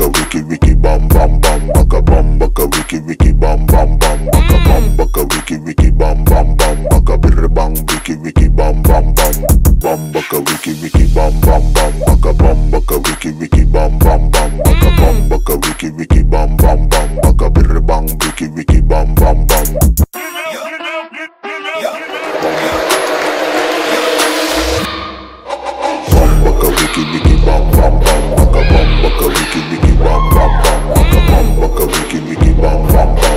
baka wiki wiki bam bam bam baka bam baka wiki wiki bam bam bam baka bam baka wiki wiki bam bam bam baka bir bang wiki wiki bam bam bam bam baka wiki wiki bam bam bam baka bam baka wiki wiki bam bam bam baka bam baka wiki wiki bam bam bam baka bir bang wiki wiki bam bam bam wiki wiki bam bam bam baka bam baka wiki wiki bum, bum.